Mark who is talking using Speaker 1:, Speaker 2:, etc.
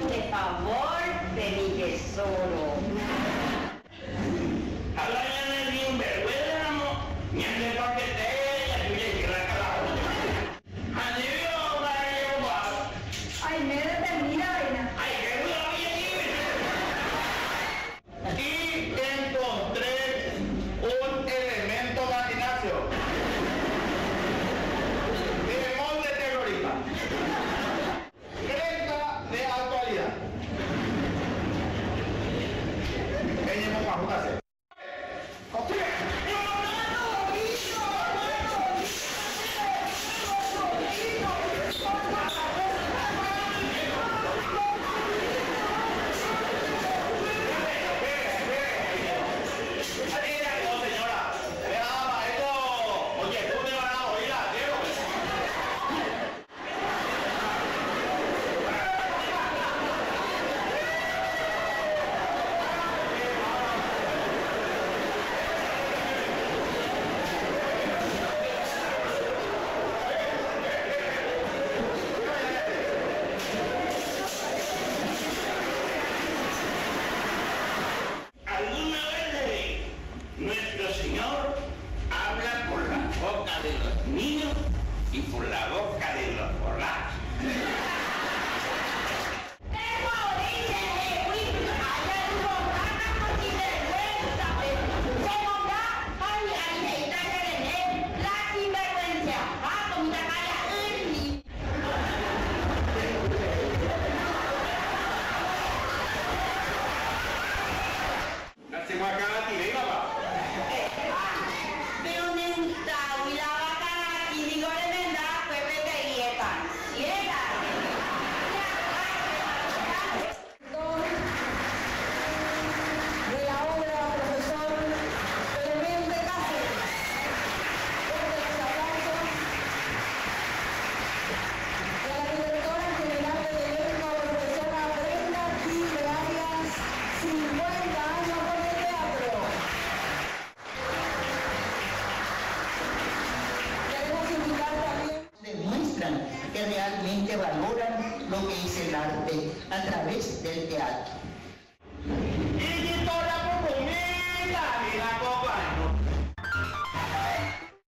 Speaker 1: sensación de. carro da Zé. Confia! de
Speaker 2: los niños y por la boca de los borrachos.
Speaker 3: realmente valoran lo que es el arte a través del teatro.